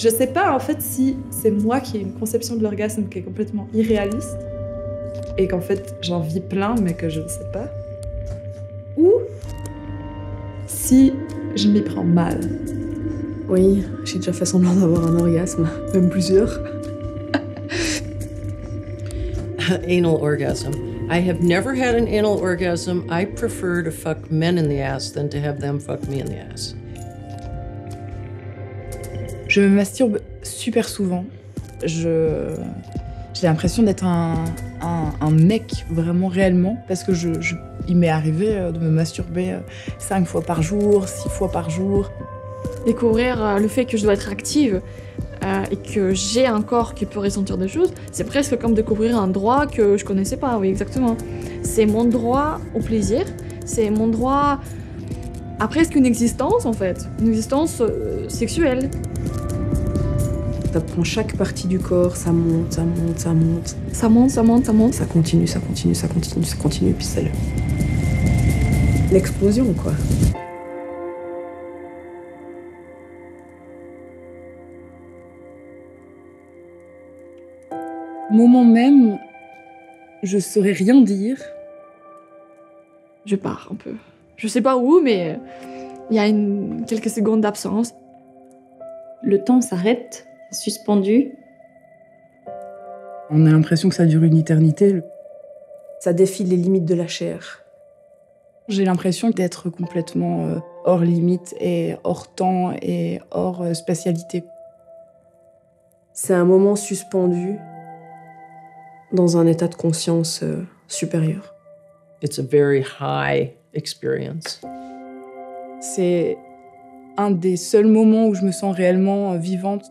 Je sais pas en fait si c'est moi qui ai une conception de l'orgasme qui est complètement irréaliste et qu'en fait j'en vis plein mais que je ne sais pas. Ou si je m'y prends mal. Oui, j'ai déjà fait semblant d'avoir un orgasme, même plusieurs. anal orgasm. I have never had an anal orgasm. I prefer to fuck men in the ass than to have them fuck me in the ass. Je me masturbe super souvent. Je j'ai l'impression d'être un, un, mec vraiment réellement parce que je, il m'est arrivé euh, de me masturber euh, cinq fois par jour, six fois par jour. Découvrir euh, le fait que je dois être active et que j'ai un corps qui peut ressentir des choses, c'est presque comme découvrir un droit que je connaissais pas, oui, exactement. C'est mon droit au plaisir, c'est mon droit à presque une existence en fait, une existence euh, sexuelle. Ça prend chaque partie du corps, ça monte, ça monte, ça monte. Ça monte, ça monte, ça monte. Ça continue, ça continue, ça continue, ça continue, puis c'est l'explosion quoi. moment même, je saurais rien dire. Je pars un peu. Je sais pas où, mais il y a une, quelques secondes d'absence. Le temps s'arrête, suspendu. On a l'impression que ça dure une éternité. Ça défie les limites de la chair. J'ai l'impression d'être complètement euh, hors limite et hors temps et hors euh, spatialité. C'est un moment suspendu dans un état de conscience euh, supérieur. It's a very high C'est un des seuls moments où je me sens réellement euh, vivante